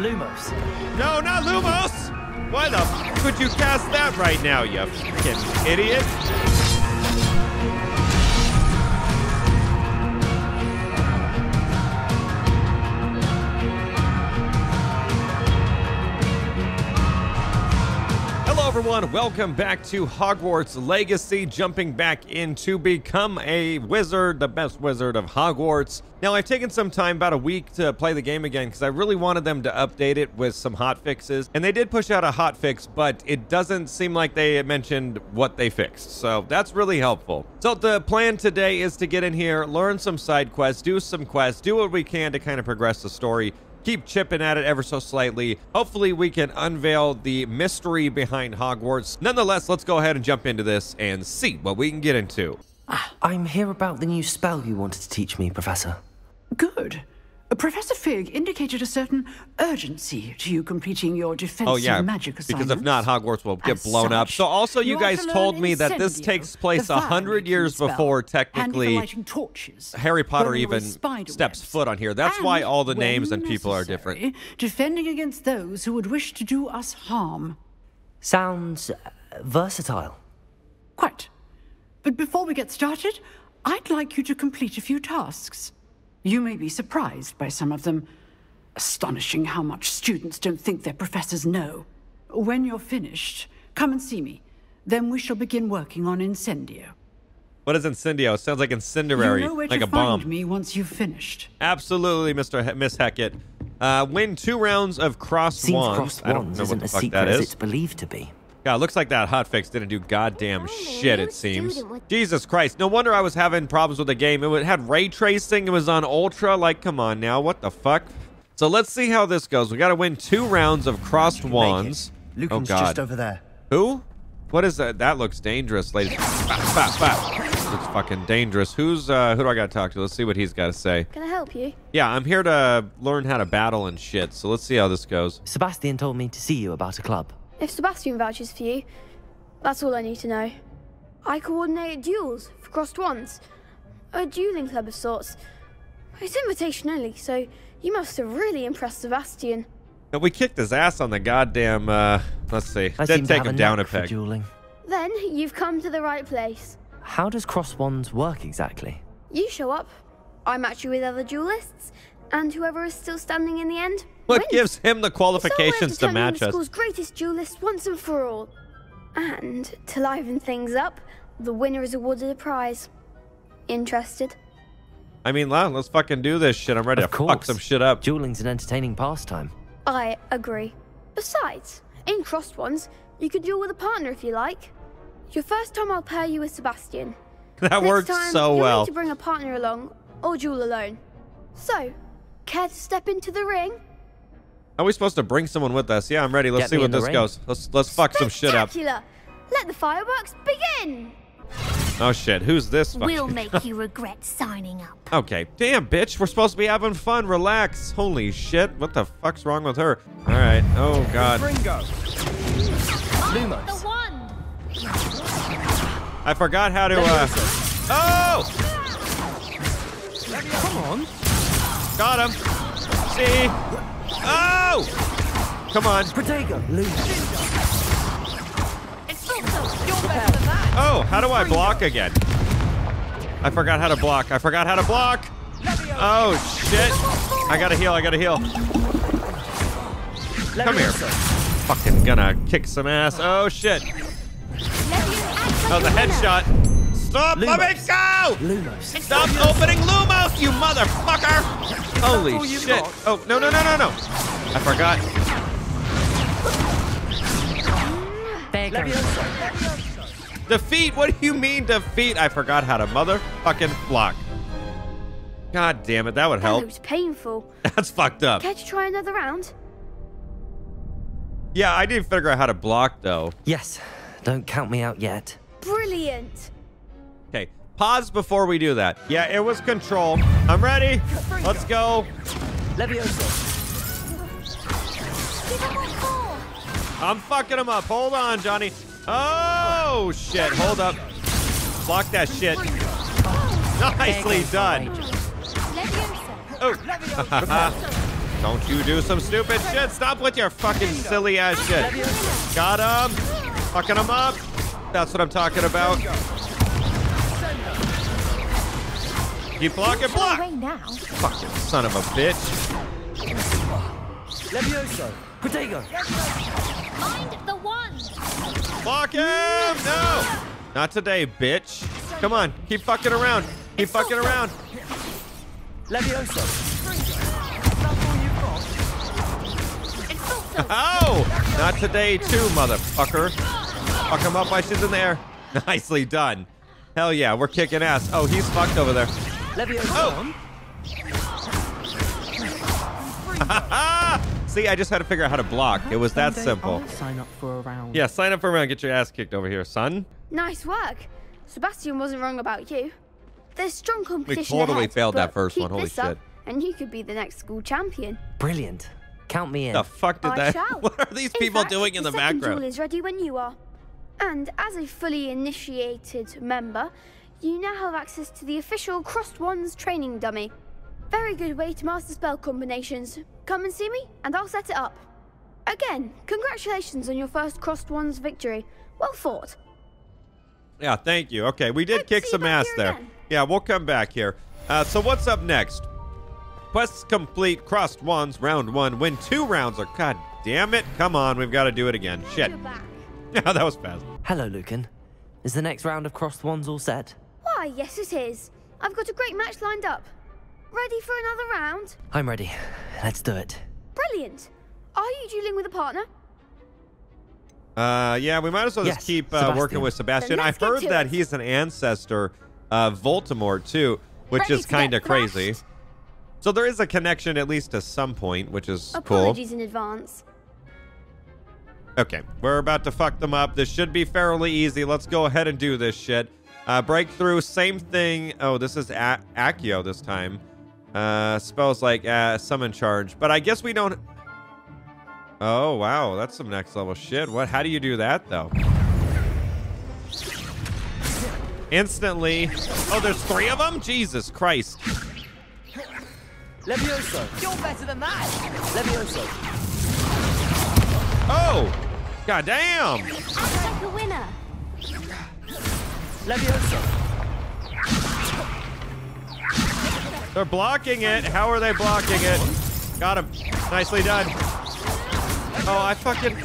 Lumos. No, not Lumos! Why the f would you cast that right now, you fucking idiot? Everyone. Welcome back to Hogwarts Legacy. Jumping back in to become a wizard, the best wizard of Hogwarts. Now, I've taken some time, about a week, to play the game again because I really wanted them to update it with some hot fixes. And they did push out a hot fix, but it doesn't seem like they mentioned what they fixed. So that's really helpful. So the plan today is to get in here, learn some side quests, do some quests, do what we can to kind of progress the story keep chipping at it ever so slightly. Hopefully, we can unveil the mystery behind Hogwarts. Nonetheless, let's go ahead and jump into this and see what we can get into. Ah, I'm here about the new spell you wanted to teach me, Professor. Good. Professor Fig indicated a certain urgency to you completing your defensive Oh yeah, magic assignments. because if not, Hogwarts will get As blown up. So also, you, you guys to told learn me that this takes place a hundred years before technically torches, Harry Potter even steps foot on here. That's why all the names and people are different. Defending against those who would wish to do us harm. Sounds uh, versatile. Quite. But before we get started, I'd like you to complete a few tasks. You may be surprised by some of them. Astonishing how much students don't think their professors know. When you're finished, come and see me. Then we shall begin working on Incendio. What is Incendio? Sounds like incendiary, you know where like to a bomb. find me once you've finished. Absolutely, Mr. He- Miss Hecat. Uh, win two rounds of cross Seems wands. crossed I don't know what isn't the as fuck secret that as is. it's believed to be. Yeah, looks like that hotfix didn't do goddamn shit, new it seems. Jesus Christ. No wonder I was having problems with the game. It had ray tracing. It was on ultra. Like, come on now. What the fuck? So let's see how this goes. We got to win two rounds of crossed wands. Oh, Lucan's God. just over there. Who? What is that? That looks dangerous, ladies. Bap, bap, bap. Looks fucking dangerous. Who's, uh, who do I got to talk to? Let's see what he's got to say. Can I help you? Yeah, I'm here to learn how to battle and shit. So let's see how this goes. Sebastian told me to see you about a club. If Sebastian vouches for you, that's all I need to know. I coordinate duels for crossed wands. A dueling club of sorts. It's invitation only, so you must have really impressed Sebastian. And we kicked his ass on the goddamn, uh, let's see. I Did seem take him a down a knack peg. dueling. Then you've come to the right place. How does cross wands work exactly? You show up, I match you with other duelists, and whoever is still standing in the end. What wins. gives him the It's our way of qualifications to determining match the us? school's greatest duelist once and for all. And to liven things up, the winner is awarded a prize. Interested? I mean, well, let's fucking do this shit. I'm ready of to course. fuck some shit up. Dueling's an entertaining pastime. I agree. Besides, in crossed ones, you could duel with a partner if you like. Your first time I'll pair you with Sebastian. That Next works time, so you'll well. need to bring a partner along, or duel alone. So, care to step into the ring? Are we supposed to bring someone with us? Yeah, I'm ready. Let's Get see what this ring. goes. Let's let's fuck some shit up. Spectacular! Let the fireworks begin! Oh shit, who's this? Fucking... We'll make you regret signing up. Okay, damn bitch, we're supposed to be having fun. Relax. Holy shit, what the fuck's wrong with her? All right. Oh god, Ringo. The one! I forgot how to. uh... Oh, Come on. Got him. See? Oh, come on. Protego, Lumos. Oh, how do I block again? I forgot how to block. I forgot how to block. Oh shit! I gotta heal. I gotta heal. Come here. Fucking gonna kick some ass. Oh shit! Oh, the headshot. Stop! Let me go! Lumos. Stop opening Lumos, you motherfucker! Holy all you shit! got? Oh no no no no no! I forgot. There goes. Defeat? What do you mean defeat? I forgot how to motherfucking block. God damn it, that would That help. looks painful. That's fucked up. Can't you try another round? Yeah, I didn't figure out how to block though. Yes, don't count me out yet. Brilliant! Okay, pause before we do that. Yeah, it was control. I'm ready. Let's go. Levioso. I'm fucking him up. Hold on, Johnny. Oh shit! Hold up. Block that shit. Nicely done. Oh. Don't you do some stupid shit. Stop with your fucking silly ass shit. Got him. Fucking him up. That's what I'm talking about. Keep blocking, block. Away now. Fucking son of a bitch. Levioso! Protego! Mind the one. Block him! No! Not today, bitch. Come on, keep fucking around. Keep fucking around. Levioso! Oh! Not today, too, motherfucker. Fuck him up while she's in there. Nicely done. Hell yeah, we're kicking ass. Oh, he's fucked over there. Levioso! Oh. See, I just had to figure out how to block. It was that simple. sign up for a round. Yeah, sign up for a round. Get your ass kicked over here, son. Nice work. Sebastian wasn't wrong about you. There's strong competition We totally ahead, failed that first one, holy this up, shit. And you could be the next school champion. Brilliant. Count me in. The fuck did I that? shall. What are these In people fact, doing in the second background? duel is ready when you are. And as a fully initiated member, you now have access to the official Crossed Wands training dummy. Very good way to master spell combinations. Come and see me, and I'll set it up. Again, congratulations on your first Crossed Wands victory. Well fought. Yeah, thank you. Okay, we did Hope kick some ass there. again. Yeah, we'll come back here. Uh, so what's up next? Quests complete. Crossed wands. Round one. Win two rounds. Or god damn it! Come on, we've got to do it again. Shit. Yeah, that was fast. Hello, Lucan. Is the next round of crossed wands all set? Why, yes, it is. I've got a great match lined up. Ready for another round? I'm ready. Let's do it. Brilliant. Are you dueling with a partner? Uh, yeah, we might as well just keep uh, working with Sebastian. I let's heard that it. he's an ancestor of Voldemort too, which Ready is to kind of crazy. So there is a connection at least to some point, which is cool. Apologies in advance. Okay, we're about to fuck them up. This should be fairly easy. Let's go ahead and do this shit. Uh, breakthrough, same thing. Oh, this is a- Accio this time. Uh, spells like uh, summon charge, but I guess we don't. Oh wow, that's some next level shit. What? How do you do that though? Instantly. Oh, there's three of them. Jesus Christ. Levioso! You're better than that! Levioso! Oh, god damn. Act like a winner. Levioso! They're blocking it. How are they blocking it? Got him. Nicely done. Oh, I fucking.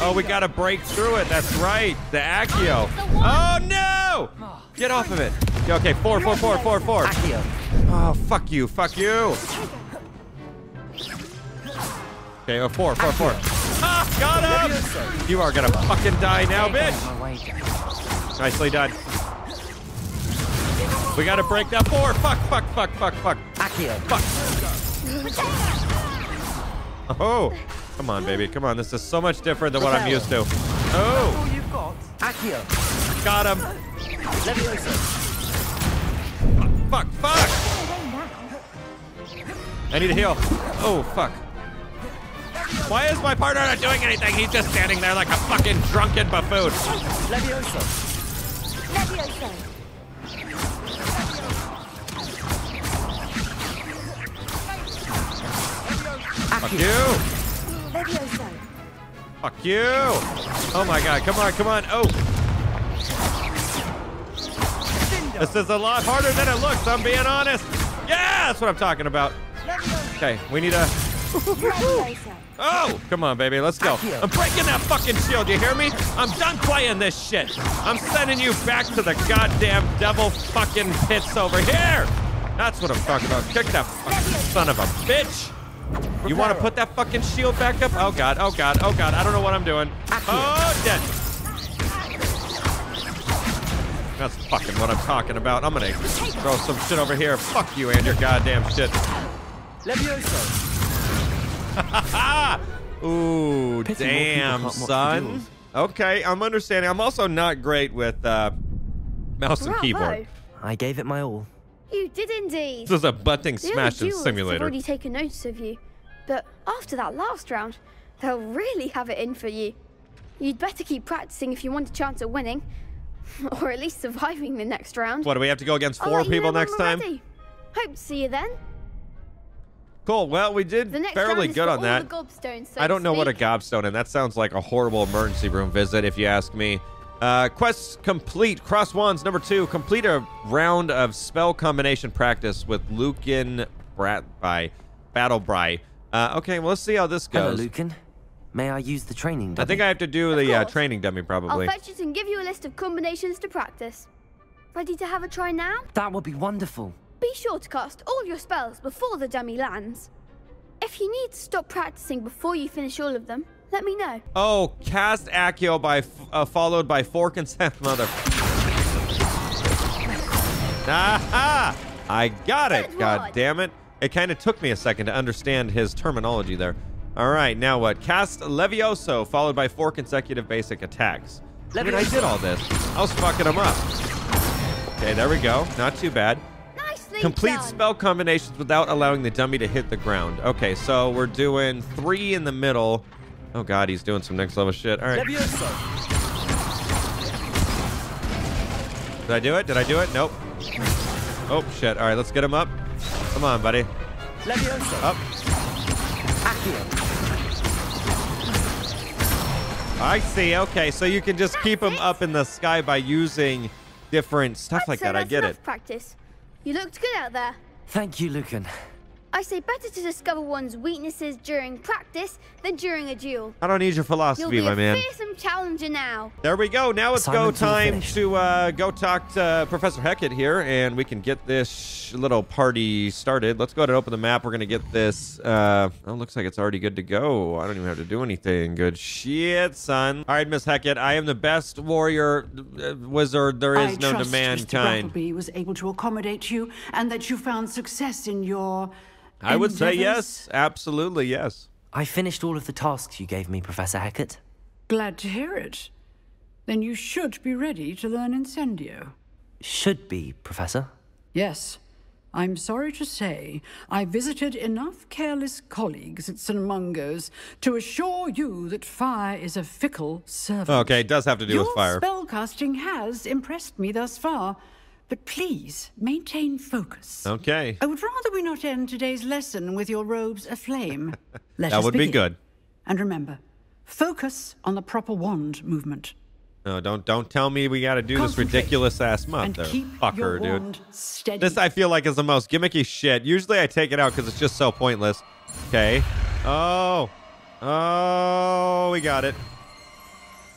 Oh, we gotta break through it. That's right. The Accio. Oh no! Get off of it. Okay, four, four, four, four, four. Accio! Oh, fuck you, fuck you. Okay, oh, four, four, four. Ah, got him! You are gonna fucking die now, bitch. My way. Nicely done. We gotta break that four. Fuck, fuck, fuck, fuck, fuck. Accio! Fuck. Oh, come on, baby. Come on. This is so much different than what I'm used to. Oh, you've got? Accio! got him. Levioso! Fuck, fuck. I need a heal. Oh, fuck. Why is my partner not doing anything? He's just standing there like a fucking drunken buffoon. Levioso! Fuck you. Fuck you. Oh my god. Come on, come on. Oh. This is a lot harder than it looks, I'm being honest. Yeah, that's what I'm talking about. Okay, we need a. Oh, come on, baby, let's go. I'm breaking that fucking shield. You hear me? I'm done playing this shit. I'm sending you back to the goddamn devil fucking pits over here. That's what I'm talking about. Kick that fucking son of a bitch. You want to put that fucking shield back up? Oh god, oh god, oh god. I don't know what I'm doing. Oh, dead. That's fucking what I'm talking about. I'm gonna throw some shit over here. Fuck you and your goddamn shit. Levioso! Ooh, Pity damn, can't watch the son. Okay, I'm understanding. I'm also not great with uh, mouse and keyboard. I gave it my all. You did indeed. This is a butting The other smashing duelists have simulator. already taken notice of you, but after that last round, they'll really have it in for you. You'd better keep practicing if you want a chance at winning, or at least surviving the next round. What do we have to go against four people next time? ready. Hope to see you then. Cool. Well, we did fairly good on that. So I don't to know what a gobstone is. That sounds like a horrible emergency room visit, if you ask me. Uh, quest complete. Cross wands number two. Complete a round of spell combination practice with Lucan Brat by Battle Bry. Uh, okay, well, let's see how this Hello, goes. Lucan. May I use the training dummy? I think I have to do the uh, training dummy probably. I'll fetch it and give you a list of combinations to practice. Ready to have a try now? That would be wonderful. Be sure to cast all your spells before the dummy lands. If you need to stop practicing before you finish all of them, let me know. Oh, cast Accio by f- uh, followed by Fork and Seth Mother. Aha! I got it. Good God damn it. It kind of took me a second to understand his terminology there. All right, now what? Cast Levioso followed by four consecutive basic attacks. Look at I did all this. I was fucking him up. Okay, there we go. Not too bad. Nicely Complete done. spell combinations without allowing the dummy to hit the ground. Okay, so we're doing three in the middle. Oh god, he's doing some next level shit. All right. Did I do it? Did I do it? Nope. Oh shit. All right, let's get him up. Come on, buddy. Up. I see. Okay, so you can just keep him it. up in the sky by using different stuff I'd like that. I get it. practice. You looked good out there. Thank you, Lucan. I say better to discover one's weaknesses during practice than during a duel. I don't need your philosophy, You'll philosophy, be my a man. fearsome challenger now. There we go. Now it's go time to uh, go talk to Professor Hecat here, and we can get this little party started. Let's go ahead and open the map. We're gonna get this. Uh, oh, looks like it's already good to go. I don't even have to do anything. Good shit, son. All right, Miss Hecat. I am the best warrior uh, wizard there is I known to trust Mr. mankind. Brattleby was able to accommodate you and that you found success in your. I would say yes, absolutely yes. I finished all of the tasks you gave me, Professor Hecat. Glad to hear it. Then you should be ready to learn Incendio. Should be, Professor. Yes. I'm sorry to say, I visited enough careless colleagues at St. Mungo's to assure you that fire is a fickle servant. Okay, it does have to do Your with fire. Your spellcasting has impressed me thus far, but please maintain focus. Okay. I would rather we not end today's lesson with your robes aflame. Let That would be good. And remember, focus on the proper wand movement. No, don't don't tell me we got to do this ridiculous ass month and keep fucker, your dude. steady. This I feel like is the most gimmicky shit. Usually I take it out because it's just so pointless. Okay. Oh. Oh, we got it.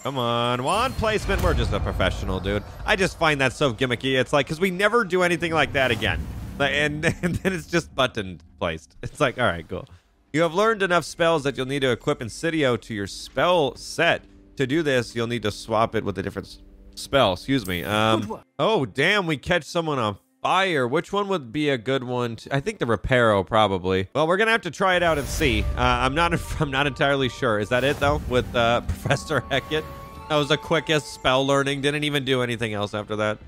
Come on. Wand placement. We're just a professional, dude. I just find that so gimmicky. It's like, because we never do anything like that again. And, and then it's just button placed. It's like, all right, cool. You have learned enough spells that you'll need to equip Incendio to your spell set. To do this, you'll need to swap it with a different spell. Excuse me. Um, oh, damn. We catch someone on fire. Which one would be a good one? To, I think the Reparo probably. Well, we're gonna have to try it out and see. Uh, I'm not. I'm not entirely sure. Is that it though? With uh, Professor Hecat, that was the quickest spell learning. Didn't even do anything else after that.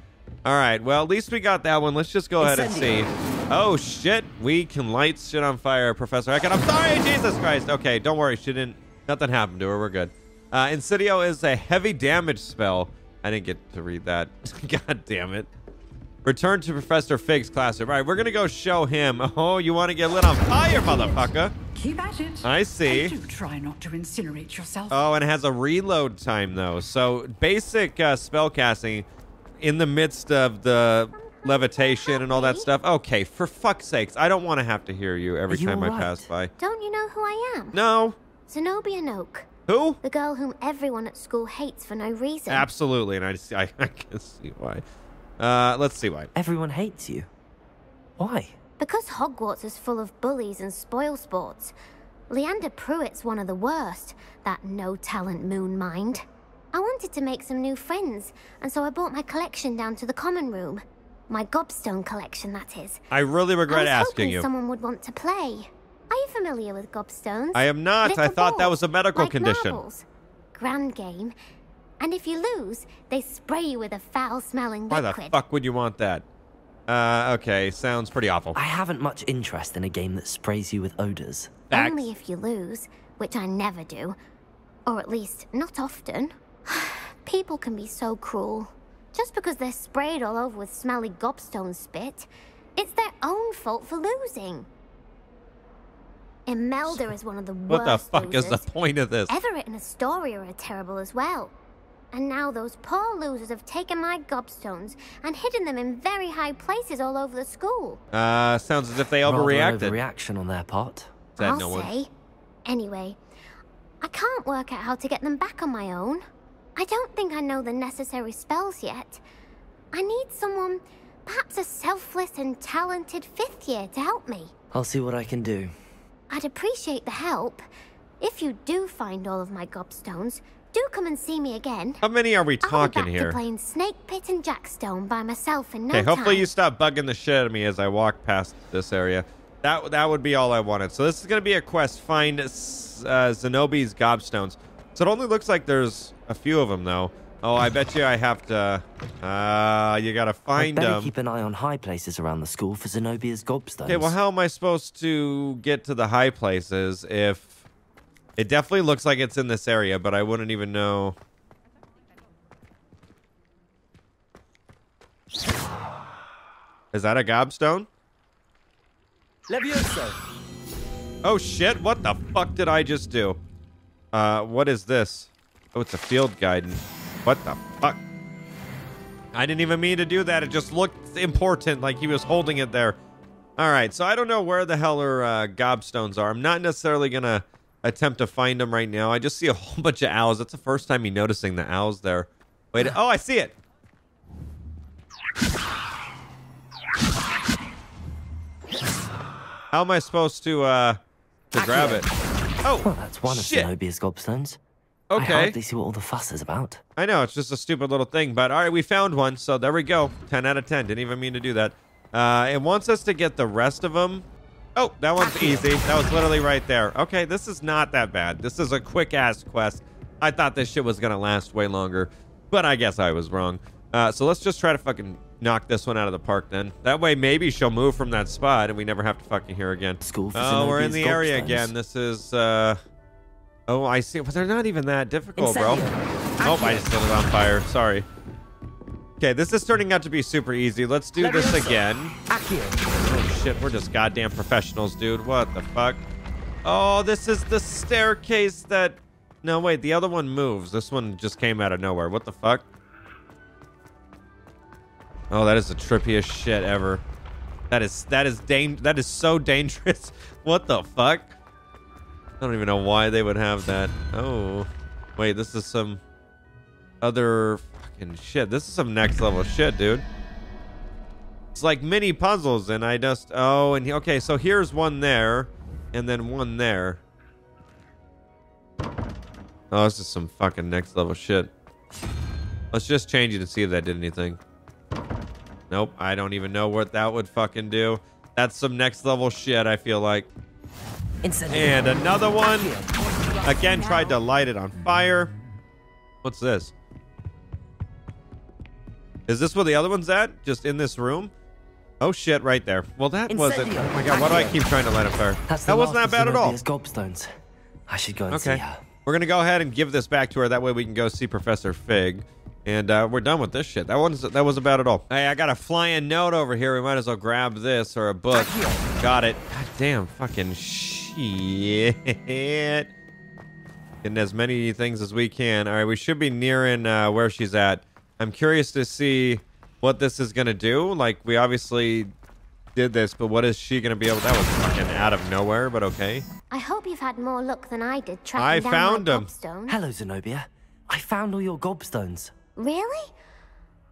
All right. Well, at least we got that one. Let's just go ahead and see. Oh shit! We can light shit on fire, Professor Hecat. I'm sorry, Jesus Christ. Okay, don't worry. She didn't. Nothing happened to her. We're good. Uh, Incendio is a heavy damage spell. I didn't get to read that. God damn it. Return to Professor Fig's classroom. All right, we're gonna go show him. Oh, you want to get lit on fire, motherfucker? Keep at it. I see. And do try not to incinerate yourself. Oh, and it has a reload time though. So basic uh, spell casting in the midst of the levitation and all that stuff. Okay, for fuck's sakes, I don't want to have to hear you every Are you time I pass by. Don't you know who I am? No. Zenobia Noke, Who? the girl whom everyone at school hates for no reason. Absolutely, and I, just, I, I can see why. Uh, let's see why. Everyone hates you. Why? Because Hogwarts is full of bullies and spoil sports. Leander Prewett's one of the worst, that no talent moon mind. I wanted to make some new friends, and so I brought my collection down to the common room. My gobstone collection, that is. I really regret I was asking hoping you. someone would want to play. Are you familiar with gobstones? I am not. I Little thought that was a balls, medical like condition. marbles. Grand game. And if you lose, they spray you with a foul-smelling liquid. Why the fuck would you want that? Uh, okay, sounds pretty awful. I haven't much interest in a game that sprays you with odors. Facts. Only if you lose, which I never do. Or at least, not often. People can be so cruel. Just because they're sprayed all over with smelly gobstone spit, it's their own fault for losing. Imelda is one of the worst What the fuck is the point of this? Everett and Astoria are terrible as well. And now those poor losers have taken my gobstones and hidden them in very high places all over the school. Uh, sounds as if they Rather an overreacted. overreaction on their part. Said I'll no one. say. Anyway, I can't work out how to get them back on my own. I don't think I know the necessary spells yet. I need someone, perhaps a selfless and talented fifth year to help me. I'll see what I can do. I'd appreciate the help. If you do find all of my gobstones, do come and see me again. How many are we I'll talking be back here? to playing Snake Pit and Jackstone by myself in no Okay, hopefully time. you stop bugging the shit out of me as I walk past this area. That that would be all I wanted. So this is gonna be a quest: find S- uh, Zenobi's gobstones. So it only looks like there's a few of them though. Oh, I bet you I have to. Uh, you gotta I'd find better them. keep an eye on high places around the school for Zenobia's gobstones. Okay, well, how am I supposed to get to the high places if it definitely looks like it's in this area, but I wouldn't even know. Is that a gobstone? Levioso! Oh shit, what the fuck did I just do? Uh, what is this? Oh, it's a field guide. What the fuck? I didn't even mean to do that. It just looked important, like he was holding it there. All right, so I don't know where the hell her uh, gobstones are. I'm not necessarily gonna attempt to find them right now. I just see a whole bunch of owls. That's the first time me noticing the owls there. Wait, oh, I see it. How am I supposed to uh to grab it? Oh, Well, that's one shit. of Zenobia's gobstones. I Okay. hardly see what all the fuss is about. I know, it's just a stupid little thing, but all right, we found one, so there we go. 10 out of 10. Didn't even mean to do that. Uh, it wants us to get the rest of them. Oh, that one's easy. That was literally right there. Okay, this is not that bad. This is a quick ass quest. I thought this shit was going to last way longer, but I guess I was wrong. Uh, so let's just try to fucking knock this one out of the park then. That way, maybe she'll move from that spot and we never have to fucking hear again. School Oh, we're in the area gobstones. again. This is, uh, oh, I see. But they're not even that difficult, bro. Oh, I just lit it on fire. Sorry. Okay, this is turning out to be super easy. Let's do this again. Shit, we're just goddamn professionals, dude. What the fuck? Oh, this is the staircase that... No, wait, the other one moves. This one just came out of nowhere. What the fuck? Oh, that is the trippiest shit ever. That is that is dang that is so dangerous. What the fuck? I don't even know why they would have that. Oh, wait, this is some other fucking shit. This is some next level shit, dude. It's like mini puzzles, and I just oh, and okay, so here's one there, and then one there. Oh, this is some fucking next level shit. Let's just change it and see if that did anything. Nope, I don't even know what that would fucking do. That's some next level shit, I feel like. And another one. Again, tried to light it on fire. What's this? Is this where the other one's at? Just in this room? Oh shit, right there. Well, that wasn't. Oh my god, why do I keep trying to light fire? That's that wasn't that bad at all. Gobstones. I should go and Okay. see her. We're gonna go ahead and give this back to her. That way we can go see Professor Fig. And uh, we're done with this shit. That wasn't that wasn't bad at all. Hey, I got a flying note over here. We might as well grab this or a book. Got it. God damn, fucking shit. Getting as many things as we can. All right, we should be nearing uh, where she's at. I'm curious to see what this is gonna do. Like, we obviously did this, but what is she gonna be able? That was fucking out of nowhere, but okay. I hope you've had more luck than I did I tracking down found my 'em. gobstones. Hello, Zenobia. I found all your gobstones. Really?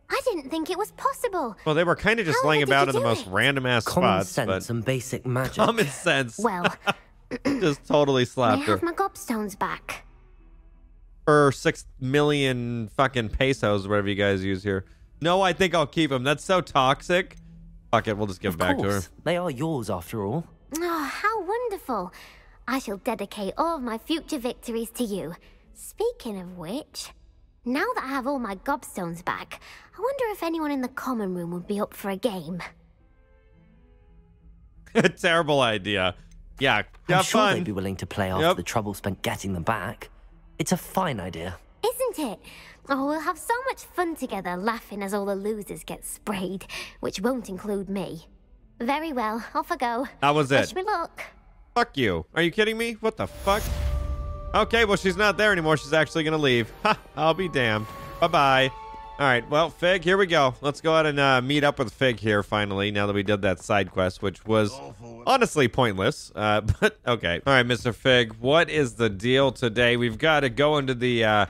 I didn't think it was possible. Well, they were kind of just How laying about in the do most random ass Common spots, sense but and basic magic. common sense Well, just totally may I slapped her have my gobstones back? for six million fucking pesos, whatever you guys use here. No, I think I'll keep them. That's so toxic. Fuck it, we'll just give of them back course. to her. They are yours after all. Oh, how wonderful. I shall dedicate all of my future victories to you. Speaking of which, now that I have all my gobstones back, I wonder if anyone in the common room would be up for a game. Terrible idea. Yeah, I'm sure fun. they'd be willing to play after Yep. the trouble spent getting them back. It's a fine idea. Isn't it? Oh, we'll have so much fun together laughing as all the losers get sprayed, which won't include me. Very well, off I go. That was Wish it. me luck. Fuck you. Are you kidding me? What the fuck? Okay, well, she's not there anymore. She's actually going to leave. Ha, I'll be damned. Bye-bye. All right, well, Fig, here we go. Let's go ahead and uh, meet up with Fig here, finally, now that we did that side quest, which was honestly pointless. Uh, but, okay. All right, Mr. Fig, what is the deal today? We've got to go into the uh,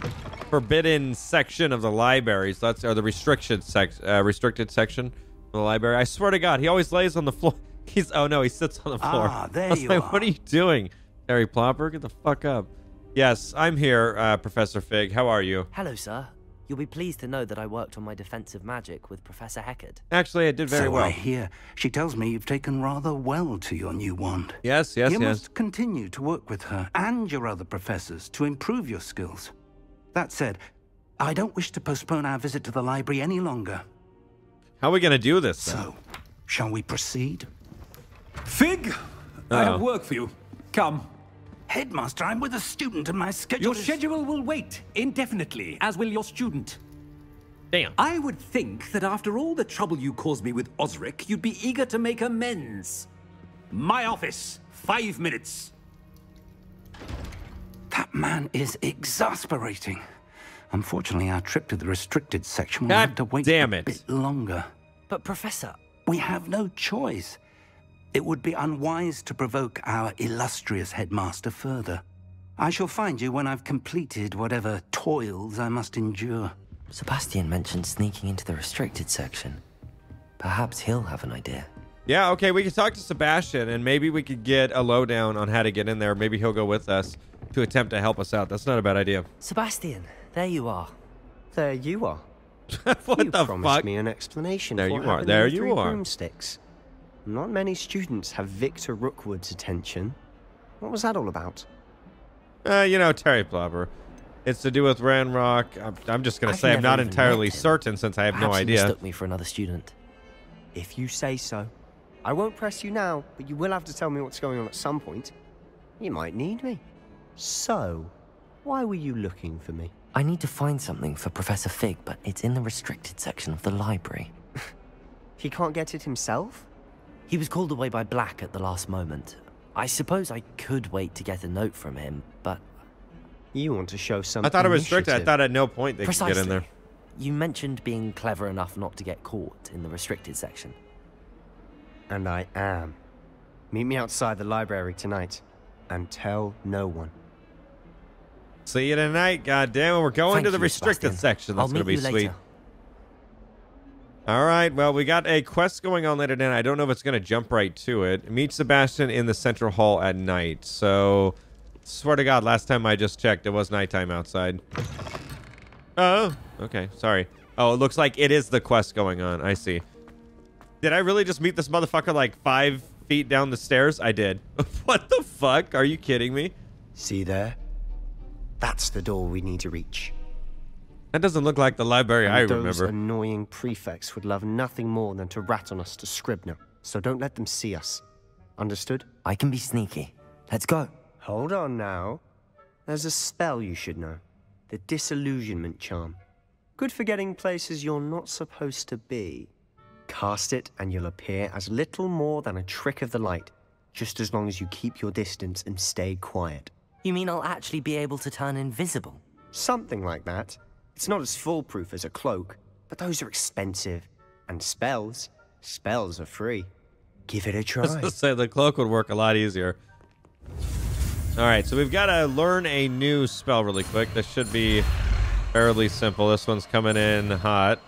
forbidden section of the library. So that's, or the restricted, sec uh, restricted section of the library. I swear to God, he always lays on the floor. He's, oh no, he sits on the floor. Ah, there you like, are. what are you doing? Harry Plopper, get the fuck up. Yes, I'm here, uh, Professor Fig. How are you? Hello, sir. You'll be pleased to know that I worked on my defensive magic with Professor Hecat. Actually, I did very so well. I hear. She tells me you've taken rather well to your new wand. Yes, yes, you yes. must continue to work with her and your other professors to improve your skills. That said, I don't wish to postpone our visit to the library any longer. How are we gonna do this? then? So, shall we proceed? Fig, I Uh-oh. have oh. work for you. Come. Headmaster, I'm with a student and my schedule Your is... schedule will wait indefinitely, as will your student. Damn. I would think that after all the trouble you caused me with Osric, you'd be eager to make amends. My office, five minutes. That man is exasperating. Unfortunately, our trip to the restricted section will God have to wait damn a bit longer. But, Professor, We have no choice. It would be unwise to provoke our illustrious headmaster further. I shall find you when I've completed whatever toils I must endure. Sebastian mentioned sneaking into the restricted section. Perhaps he'll have an idea. Yeah, okay, we could talk to Sebastian and maybe we could get a lowdown on how to get in there. Maybe he'll go with us to attempt to help us out. That's not a bad idea. Sebastian, there you are. There you are. what you the promised fuck? me an explanation. There you are, there the you are. Broomsticks. Not many students have Victor Rookwood's attention. What was that all about? Uh, you know, Terry Plopper. It's to do with Ranrock. I'm, I'm just gonna I've say I'm not entirely certain since I have no Perhaps he idea. mistook me for another student. If you say so. I won't press you now, but you will have to tell me what's going on at some point. You might need me. So, why were you looking for me? I need to find something for Professor Fig, but it's in the restricted section of the library. He can't get it himself? He was called away by Black at the last moment. I suppose I could wait to get a note from him, but You want to show some I thought it was restricted. I initiative. thought at no point they precisely. could get in there. You mentioned being clever enough not to get caught in the restricted section. And I am. Meet me outside the library tonight. And tell no one. See you tonight. God damn it, we're going Thank to the you, restricted Sebastian. section. That's gonna be sweet. later. All right. Well, we got a quest going on later tonight. I don't know if it's going to jump right to it. Meet Sebastian in the central hall at night. So, swear to God, last time I just checked, it was nighttime outside. Oh, okay. Sorry. Oh, it looks like it is the quest going on. I see. Did I really just meet this motherfucker like five feet down the stairs? I did. what the fuck? Are you kidding me? See there? That's the door we need to reach. That doesn't look like the library And I those remember. annoying prefects would love nothing more than to rat on us to Scribner. So don't let them see us. Understood? I can be sneaky. Let's go. Hold on now. There's a spell you should know. The disillusionment charm. Good for getting places you're not supposed to be. Cast it and you'll appear as little more than a trick of the light, just as long as you keep your distance and stay quiet. You mean I'll actually be able to turn invisible? Something like that. It's not as foolproof as a cloak, but those are expensive. And spells, spells are free. Give it a try. Let's say the cloak would work a lot easier. All right, so we've got to learn a new spell really quick. This should be fairly simple. This one's coming in hot.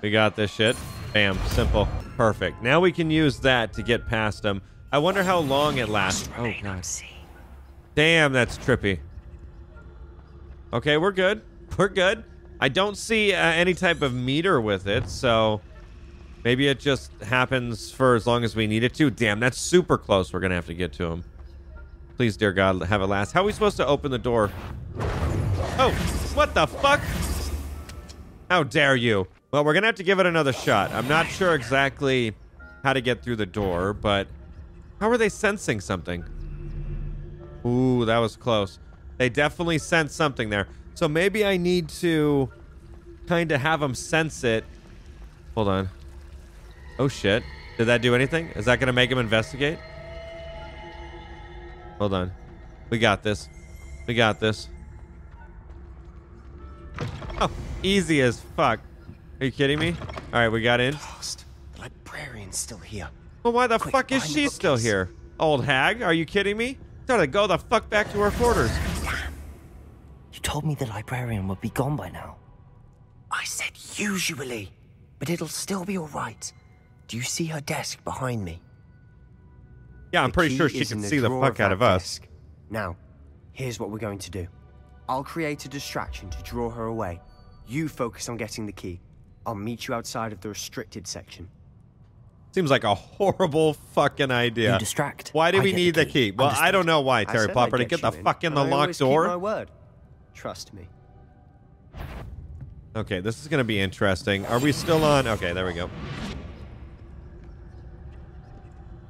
We got this shit. Bam, simple, perfect. Now we can use that to get past them. I wonder how long it lasts. Oh god. Damn, that's trippy. Okay, we're good. We're good. I don't see uh, any type of meter with it, so maybe it just happens for as long as we need it to. Damn, that's super close. We're gonna have to get to him. Please, dear God, have it last. How are we supposed to open the door? Oh, what the fuck? How dare you? Well, we're gonna have to give it another shot. I'm not sure exactly how to get through the door, but how are they sensing something? Ooh, that was close. They definitely sense something there. So maybe I need to kind of have them sense it. Hold on. Oh shit. Did that do anything? Is that going to make him investigate? Hold on. We got this. We got this. Oh, easy as fuck. Are you kidding me? All right, we got in. Lost. The librarian's still here. Well, why the Quick, fuck is she still here? Old hag, are you kidding me? Tell her to go the fuck back to her quarters. You told me the librarian would be gone by now. I said usually, but it'll still be all right. Do you see her desk behind me? Yeah, I'm The pretty sure she can the see the drawer fuck out of us. desk. Now, here's what we're going to do. I'll create a distraction to draw her away. You focus on getting the key. I'll meet you outside of the restricted section. Seems like a horrible fucking idea. You distract. Why do I we get the need the key. key? Well, I don't know why, Terry Popper, to get you the fuck in the I locked always keep my door. Word. Trust me. Okay, this is gonna be interesting. Are we still on? Okay, there we go.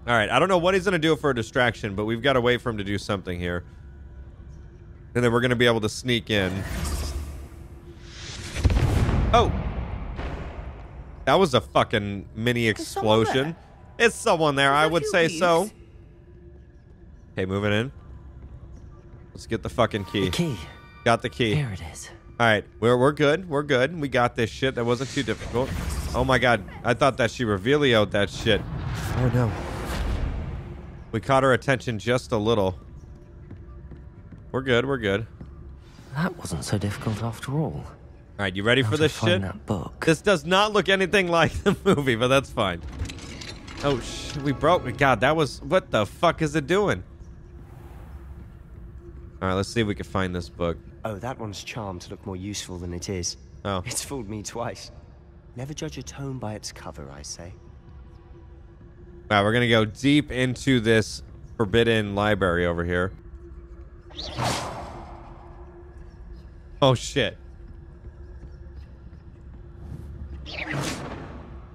All right, I don't know what he's gonna do for a distraction, but we've got to wait for him to do something here, and then we're gonna be able to sneak in. Oh, that was a fucking mini someone explosion. It's someone there. I Would would you say so. please? Okay, moving in. Let's get the fucking key. The key. Got the key. Here it is. All right, we're we're good. We're good. We got this shit. That wasn't too difficult. Oh my god, I thought that she revealed that shit. Oh no. We caught her attention just a little. We're good. We're good. That wasn't so difficult after all. All right, you ready How for this shit? that book. This does not look anything like the movie, but that's fine. Oh sh! We broke. God, that was what the fuck is it doing? All right, let's see if we can find this book. Oh, that one's charmed to look more useful than it is. Oh. It's fooled me twice. Never judge a tome by its cover, I say. Wow, we're gonna go deep into this forbidden library over here. Oh shit.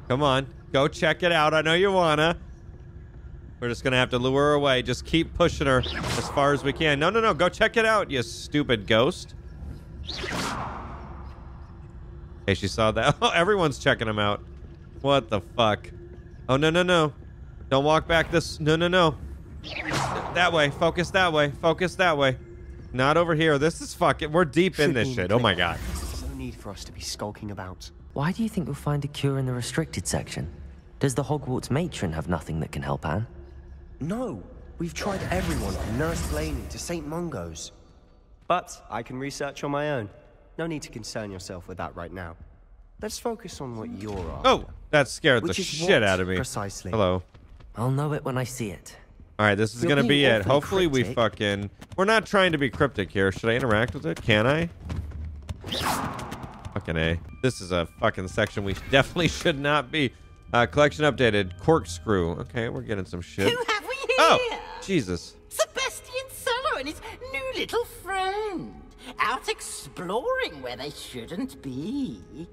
Come on, go check it out. I know you wanna. We're just gonna have to lure her away. Just keep pushing her as far as we can. No, no, no, go check it out, you stupid ghost. Hey, she saw that. Oh, everyone's checking him out. What the fuck? Oh, no, no, no. Don't walk back this. No, no, no. That way. Focus that way. Focus that way. Not over here. This is fucking. We're deep in this shit. Oh my god. There's no need for us to be skulking about. Why do you think we'll find a cure in the restricted section? Does the Hogwarts matron have nothing that can help Anne? No, we've tried everyone from Nurse Blainey to St. Mungo's. But I can research on my own. No need to concern yourself with that right now. Let's focus on what you're after. Oh, that scared Which the shit out of me. precisely? Hello. I'll know it when I see it. All right, this is You're gonna be it. awfully Hopefully, we fucking... We're not trying to be cryptic here. Should I interact with it? Can I? Fucking a. This is a fucking section we definitely should not be. Uh, collection updated. Corkscrew. Okay, we're getting some shit. Who here? Oh, Jesus. Sebastian Sallow and his new little friend. Out exploring where they shouldn't be.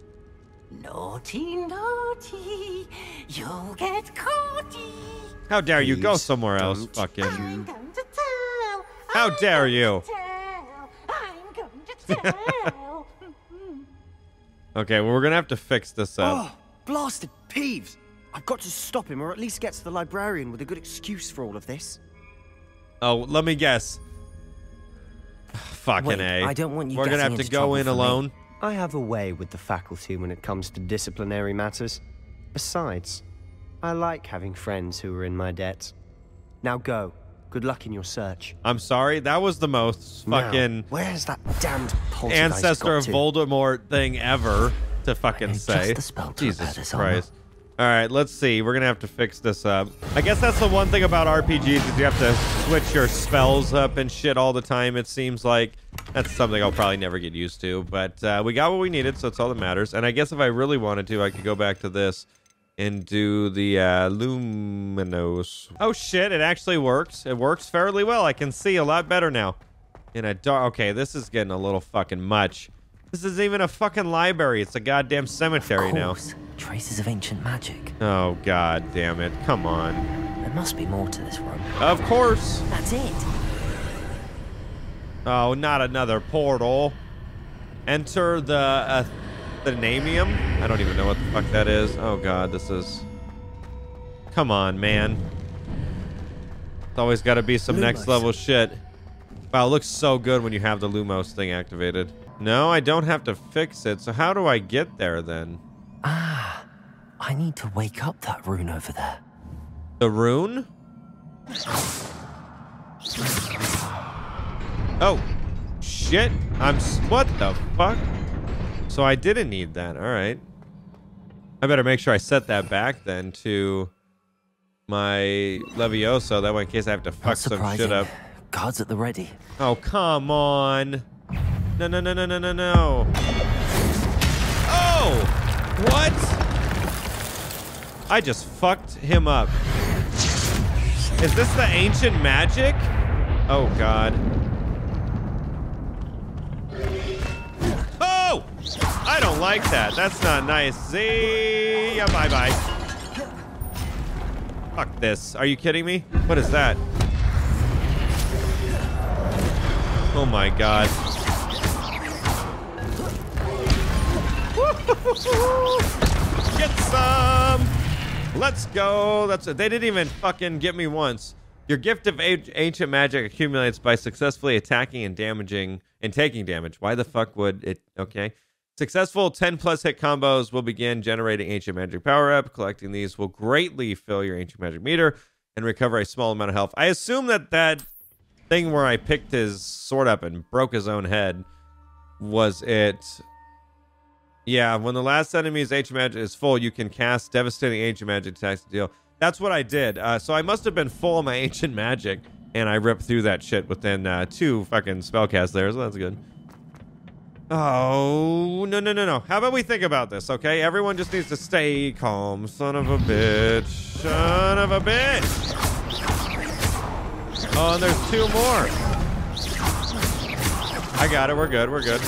Naughty, naughty, you'll get caughty. How dare you go somewhere else, fucking. I'm going to tell. How I'm dare you. tell, I'm going to tell. Okay, well, we're gonna have to fix this up. Oh, blasted Peeves! I've got to stop him or at least get to the librarian with a good excuse for all of this. Oh, let me guess. Fucking Wait, A. I don't want you We're gonna have to go in for me. alone. I have a way with the faculty when it comes to disciplinary matters. Besides, I like having friends who are in my debt. Now go. Good luck in your search. I'm sorry. That was the most Now, fucking where's that damned ancestor got of to? Voldemort thing ever to fucking say. just the spell to Jesus this armor. Christ. All right, let's see. We're gonna have to fix this up. I guess that's the one thing about RPGs is you have to switch your spells up and shit all the time. It seems like that's something I'll probably never get used to. But uh, we got what we needed, so it's all that matters. And I guess if I really wanted to, I could go back to this and do the uh, luminous. Oh shit! It actually works. It works fairly well. I can see a lot better now. In a dark. Okay, this is getting a little fucking much. This isn't even a fucking library. It's a goddamn cemetery now. Course, traces of ancient magic. Oh god damn it! Come on. There must be more to this room. Of course. That's it. Oh, not another portal. Enter the uh, the namium. I don't even know what the fuck that is. Oh god, this is. Come on, man. It's always got to be some next level shit. Wow, it looks so good when you have the Lumos thing activated. No, I don't have to fix it. So how do I get there then? Ah, I need to wake up that rune over there. The rune? Oh, shit. I'm. What the fuck? So I didn't need that. All right. I better make sure I set that back then to my Levioso. That way, in case I have to fuck some shit up. Guards at the ready. Oh, come on. No, no, no, no, no, no, no. Oh! What? I just fucked him up. Is this the ancient magic? Oh, God. Oh! I don't like that. That's not nice. See ya. Bye-bye. Fuck this. Are you kidding me? What is that? Oh my god. Get some! Let's go. That's They didn't even fucking get me once. Your gift of ancient magic accumulates by successfully attacking and damaging and taking damage. Why the fuck would it? Okay. Successful 10 plus hit combos will begin generating ancient magic power up. Collecting these will greatly fill your ancient magic meter and recover a small amount of health. I assume that that thing where I picked his sword up and broke his own head was it. Yeah, when the last enemy's ancient magic is full, you can cast devastating ancient magic attacks to deal. That's what I did. Uh, so I must have been full of my ancient magic, and I ripped through that shit within uh, two fucking spellcasts there. So that's good. Oh no no no no! How about we think about this? Okay, everyone just needs to stay calm. Son of a bitch! Son of a bitch! Oh, and there's two more. I got it. We're good. We're good.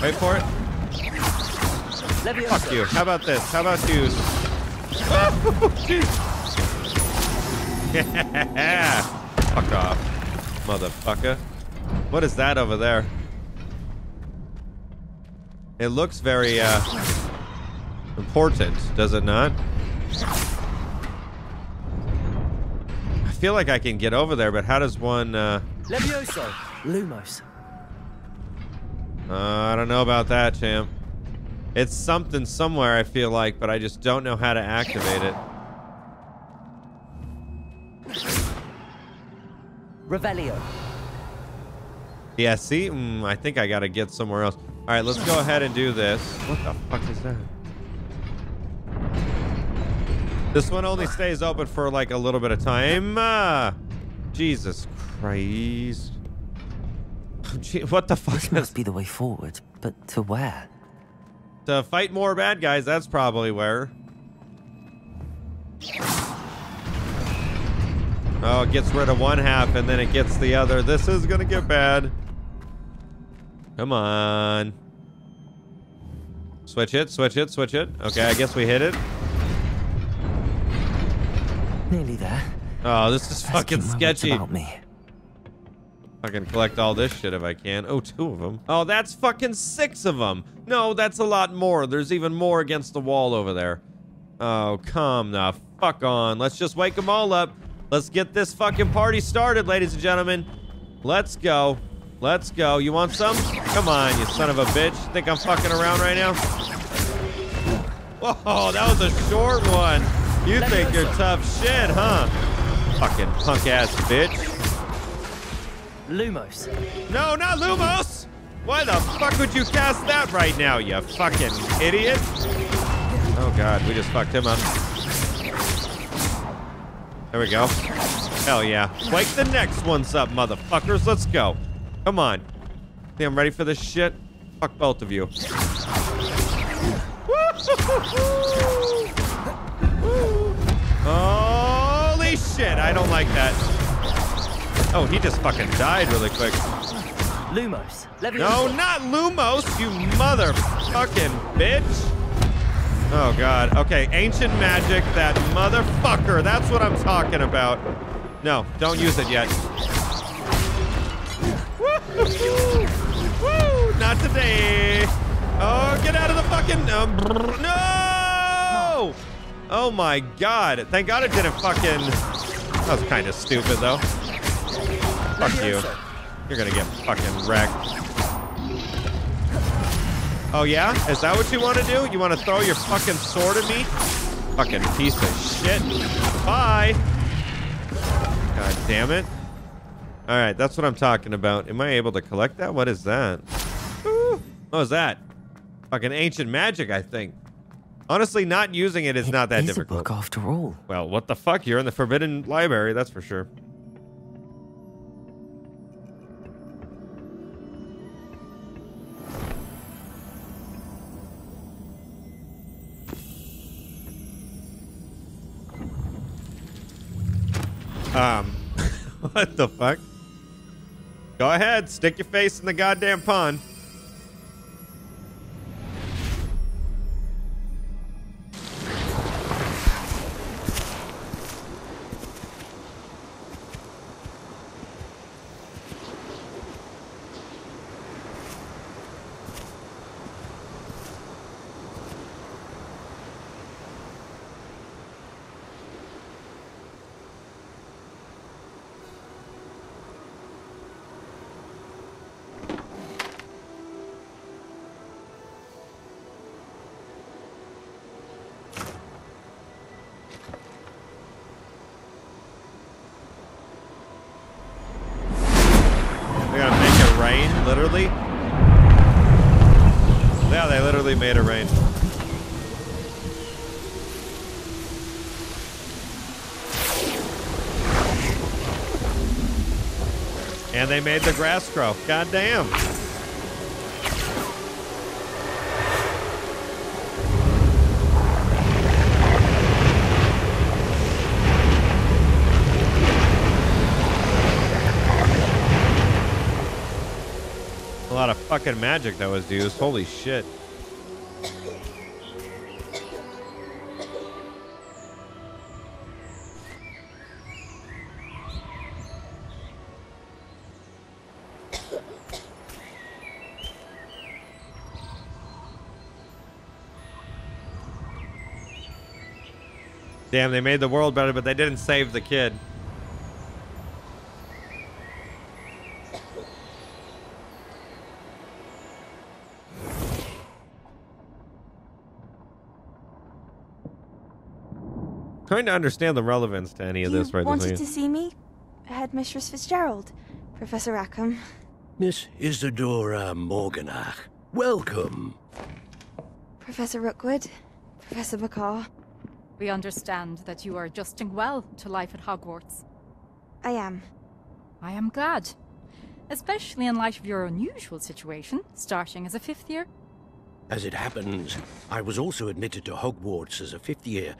Wait for it. Fuck you. How about this? How about you? Oh. Yeah. Fuck off, motherfucker. What is that over there? It looks very uh, important, does it not? I feel like I can get over there, but how does one? Uh, Levioso! Lumos. Uh, I don't know about that, champ. It's something somewhere, I feel like, but I just don't know how to activate it. Revelio. Yeah, see? Mm, I think I gotta get somewhere else. All right, let's go ahead and do this. What the fuck is that? This one only stays open for like a little bit of time. Ah, Jesus Christ. Oh, gee, what the fuck? This must be the way forward, but to where? To fight more bad guys, that's probably where. Oh, it gets rid of one half and then it gets the other. This is gonna get bad. Come on. Switch it, switch it, switch it. Okay, I guess we hit it. Nearly there. Oh, this is fucking keep my wits sketchy. About me. I can collect all this shit if I can. Oh, two of them. Oh, that's fucking six of them. No, that's a lot more. There's even more against the wall over there. Oh, come the fuck on. Let's just wake them all up. Let's get this fucking party started, ladies and gentlemen. Let's go. Let's go. You want some? Come on, you son of a bitch. Think I'm fucking around right now? Whoa, that was a short one. You think you're tough shit, huh? Fucking punk ass bitch. Lumos. No, not Lumos! Why the fuck would you cast that right now, you fucking idiot? Oh god, we just fucked him up. There we go. Hell yeah. Wake the next ones up, motherfuckers. Let's go. Come on. Think I'm ready for this shit? Fuck both of you. Holy shit, I don't like that. Oh, he just fucking died really quick. Lumos. No, not Lumos, you motherfucking bitch. Oh god. Okay, ancient magic, that motherfucker. That's what I'm talking about. No, don't use it yet. Woo! Woo! Not today. Oh, get out of the fucking um, no! Oh my god. Thank god it didn't fucking That was kind of stupid, though. Fuck you. You're gonna get fucking wrecked. Oh, yeah? Is that what you want to do? You want to throw your fucking sword at me? Fucking piece of shit. Bye. God damn it. All right, that's what I'm talking about. Am I able to collect that? What is that? Ooh, What was that? Fucking ancient magic, I think. Honestly, not using it is not that is a difficult. book after all. Well, what the fuck? You're in the Forbidden Library, that's for sure. Um, what the fuck? Go ahead, stick your face in the goddamn pond. Literally made it rain. And they made the grass grow. God damn. A lot of fucking magic that was used. Holy shit. Damn, they made the world better, but they didn't save the kid. Trying to understand the relevance to any of you this right now. You wanted to see me? Headmistress Fitzgerald, Professor Rackham. Miss Isidora Morganach, welcome. Professor Rookwood, Professor McCaw. We understand that you are adjusting well to life at Hogwarts. I am. I am glad. Especially in light of your unusual situation, starting as a fifth year. As it happens, I was also admitted to Hogwarts as a fifth year.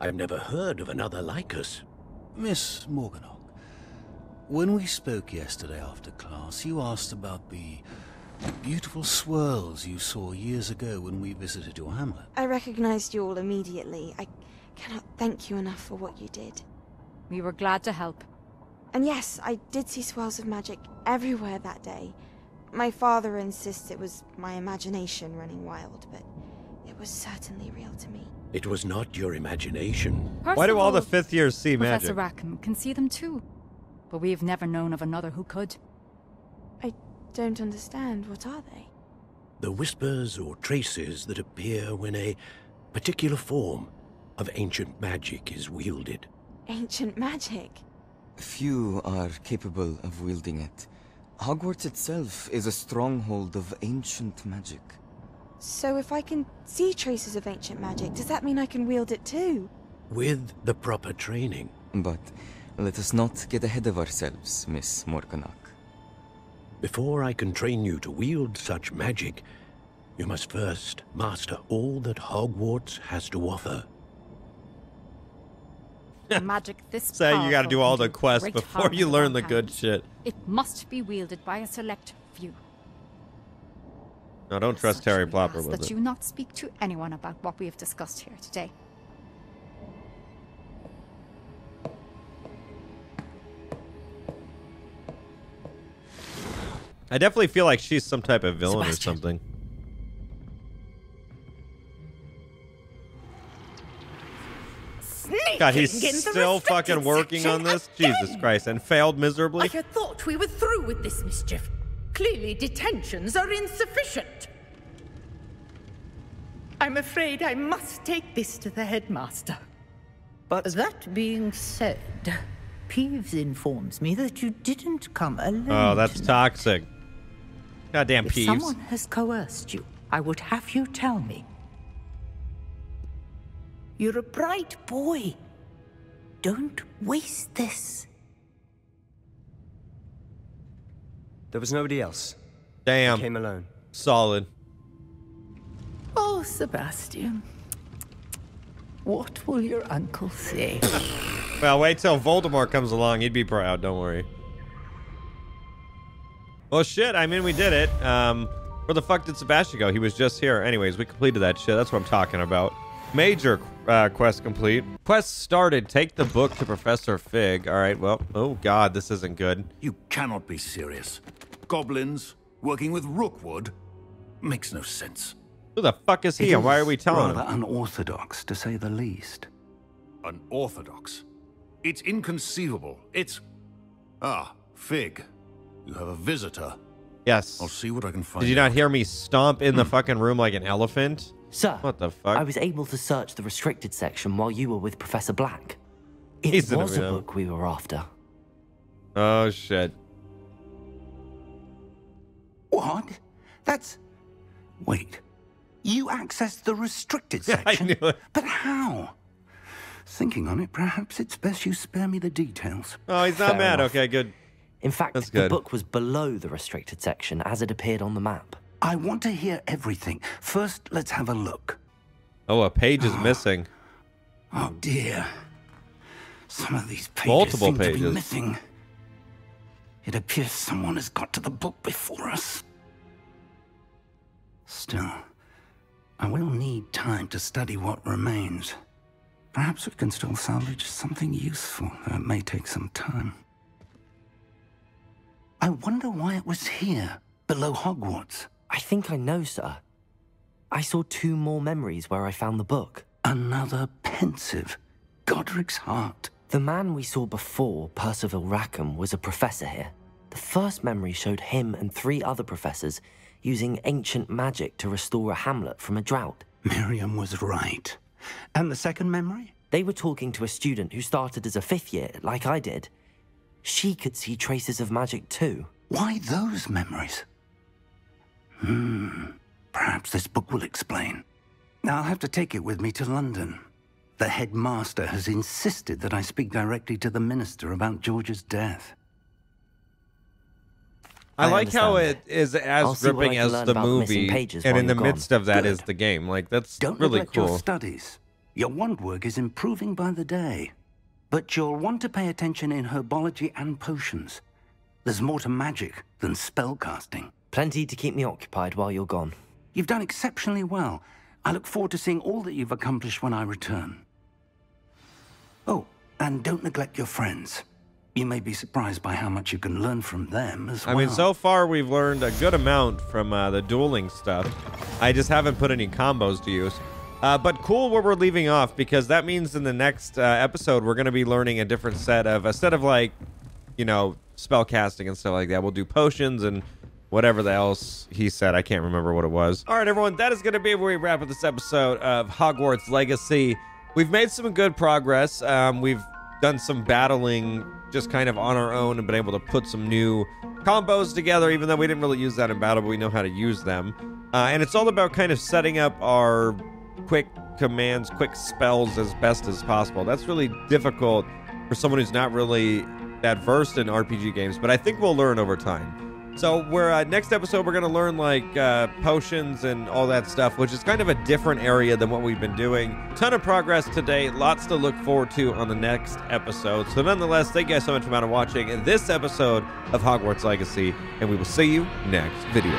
I've never heard of another like us. Miss Morganach, when we spoke yesterday after class, you asked about the beautiful swirls you saw years ago when we visited your hamlet. I recognized you all immediately. I cannot thank you enough for what you did. We were glad to help. And yes, I did see swirls of magic everywhere that day. My father insists it was my imagination running wild, but it was certainly real to me. It was not your imagination. Why do all the fifth years see Professor magic? Rackham can see them too. But we have never known of another who could. I don't understand. What are they? The whispers or traces that appear when a particular form of ancient magic is wielded. Ancient magic. Few are capable of wielding it. Hogwarts itself is a stronghold of ancient magic. So if I can see traces of ancient magic, does that mean I can wield it too? With the proper training. But let us not get ahead of ourselves, Miss Morganach. Before I can train you to wield such magic, you must first master all that Hogwarts has to offer. Magic this Say you gotta do all the quests before you learn the mankind. good shit. It must be wielded by a select few. No, don't trust Harry Plopper Ask with that it. you not speak to anyone about what we have discussed here today. I definitely feel like she's some type of villain Sebastian. or something. God, he's still fucking working on section this? Jesus Christ, and failed miserably? I had thought we were through with this mischief. Clearly, detentions are insufficient. I'm afraid I must take this to the headmaster. But that being said, Peeves informs me that you didn't come alone. Oh, that's toxic. Goddamn if peeves. someone has coerced you, I would have you tell me. You're a bright boy. Don't waste this. There was nobody else. Damn. I came alone. Solid. Oh, Sebastian. What will your uncle say? Well, wait till Voldemort comes along. He'd be proud. Don't worry. Well, shit. I mean, we did it. Um, where the fuck did Sebastian go? He was just here. Anyways, we completed that shit. That's what I'm talking about. Major uh, quest complete. Quest started. Take the book to Professor Fig. All right. Well, oh god, this isn't good. You cannot be serious. Goblins working with Rookwood makes no sense. Who the fuck is he, and why are we telling rather him? unorthodox, to say the least. Unorthodox. It's inconceivable. It's. Ah, Fig. You have a visitor. Yes. I'll see what I can find. Did you not hear me stomp in the hmm. fucking room like an elephant? Sir, What the fuck? I was able to search the restricted section while you were with Professor Black. It He's in was a book we were after. Oh shit. What? That's. Wait. You accessed the restricted I section? knew it. But how? Thinking on it, perhaps it's best you spare me the details. Oh, he's not Fair mad. enough. Okay, good. In fact, the book was below the restricted section as it appeared on the map. I want to hear everything. First, let's have a look. Oh, a page is ah. missing. Oh dear. Some of these pages Multiple seem to be missing. It appears someone has got to the book before us. Still, I will need time to study what remains. Perhaps we can still salvage something useful, though it may take some time. I wonder why it was here, below Hogwarts. I think I know, sir. I saw two more memories where I found the book. Another Pensieve. Godric's heart. The man we saw before, Percival Rackham, was a professor here. The first memory showed him and three other professors using ancient magic to restore a hamlet from a drought. Miriam was right. And the second memory? They were talking to a student who started as a fifth year, like I did. She could see traces of magic too. Why those memories? Hmm. Perhaps this book will explain. I'll have to take it with me to London. The headmaster has insisted that I speak directly to the minister about George's death. I, I like how it is as I'll see what I gripping as the movie, pages and in the you're midst of that is Good. the game. Like that's Don't really neglect cool. your studies. Your wand work is improving by the day. But you'll want to pay attention in herbology and potions. There's more to magic than spellcasting. Plenty to keep me occupied while you're gone. You've done exceptionally well. I look forward to seeing all that you've accomplished when I return. Oh, and don't neglect your friends. You may be surprised by how much you can learn from them as I well. I mean, so far we've learned a good amount from uh, the dueling stuff. I just haven't put any combos to use. Uh, but cool where we're leaving off because that means in the next uh, episode we're going to be learning a different set of instead of like, you know, spell casting and stuff like that. We'll do potions and whatever the else he said. I can't remember what it was. All right, everyone, that is going to be where we wrap up this episode of Hogwarts Legacy. We've made some good progress. Um, we've done some battling just kind of on our own and been able to put some new combos together, even though we didn't really use that in battle, but we know how to use them. Uh, and it's all about kind of setting up our quick commands, quick spells as best as possible. That's really difficult for someone who's not really that versed in RPG games, but I think we'll learn over time. So we're uh, next episode we're gonna learn like uh, potions and all that stuff, which is kind of a different area than what we've been doing. Ton of progress today, lots to look forward to on the next episode. So nonetheless, thank you guys so much for watching this episode of Hogwarts Legacy, and we will see you next video.